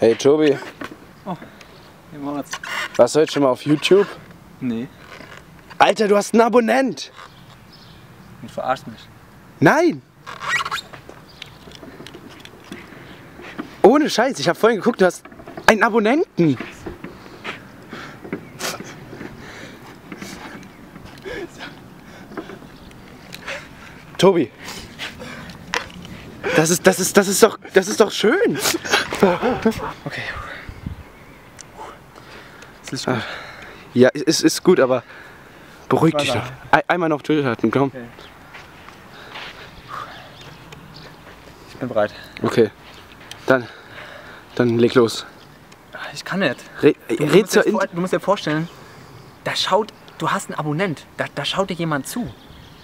Hey Tobi, Wie macht's? warst du heute schon mal auf YouTube? Nee, Alter, du hast einen Abonnent! du verarschst mich. Nein! Ohne Scheiß, ich habe vorhin geguckt, du hast einen Abonnenten! Tobi! Das ist, das ist, das ist doch, das ist doch schön! Okay. Ist Licht gut? Ja, es ist gut, aber beruhig dich doch. Ein- Einmal noch durchhalten, komm. Ich bin bereit. Okay. Dann, dann leg los. Ich kann nicht. Re Du, musst vor, du musst dir vorstellen, da schaut, du hast einen Abonnent, da, da schaut dir jemand zu.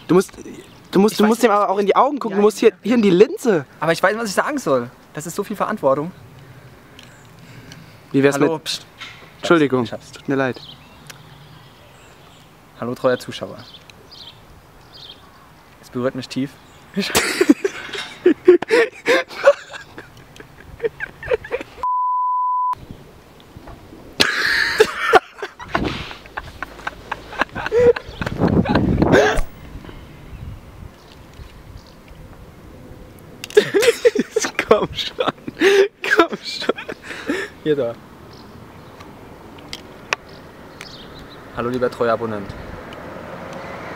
Du musst, du musst, Ich du musst ihm nicht, aber auch in die Augen gucken. Ja, Du musst hier, hier in die Linse. Aber ich weiß nicht, was ich sagen soll. Das ist so viel Verantwortung. Wie wär's Hallo, mit? pst. Entschuldigung. Ich hab's. Tut mir leid. Hallo, treuer Zuschauer. Es berührt mich tief. Komm schon. Komm schon. Hier da. Hallo, lieber treuer Abonnent.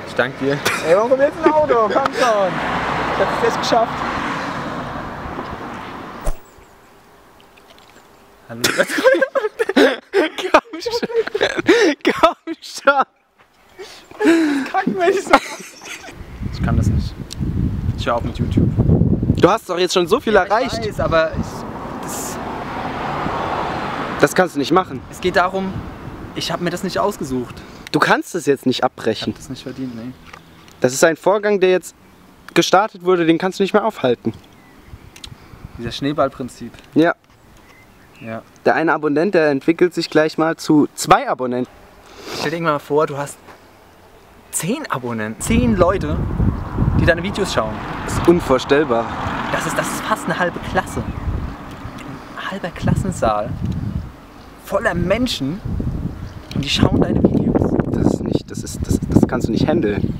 Ich danke dir. Ey, warum jetzt ein Auto? Komm schon. Ich hab's fest geschafft. Hallo, lieber treuer Komm schon. Komm schon. Kacken, wenn ich sag. Ich kann das nicht. Ich höre auf mit YouTube. Du hast doch jetzt schon so viel erreicht. Ich weiß, aber ich, das, Das kannst du nicht machen. es geht darum, ich habe mir das nicht ausgesucht. Du kannst es jetzt nicht Ich habe abbrechen. das nicht verdient, nee. Das ist ein Vorgang, der jetzt gestartet wurde, den kannst du nicht mehr aufhalten. Dieser Schneeballprinzip. Ja. Ja. Der eine Abonnent, der entwickelt sich gleich mal zu zwei Abonnenten. Stell dir irgendwann mal vor, du hast zehn Abonnenten, zehn Leute, die deine Videos schauen. Das ist unvorstellbar. Das ist, das ist fast eine halbe Klasse. Ein halber Klassensaal voller Menschen und die schauen deine Videos. Das ist nicht, das ist, das, das kannst du nicht handeln.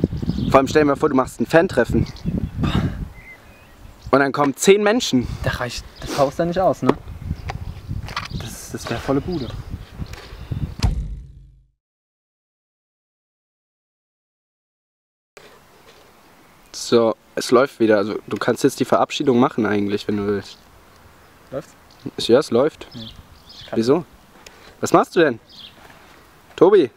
Vor allem stell dir mal vor, du machst ein Fan-Treffen. Und dann kommen zehn Menschen. Da reicht das Haus dann nicht aus, ne? Das, das wäre volle Bude. So, es läuft wieder. Also du kannst jetzt die Verabschiedung machen eigentlich, wenn du willst. Läuft's? Ja, es läuft. kann- Wieso? Was machst du denn? Tobi,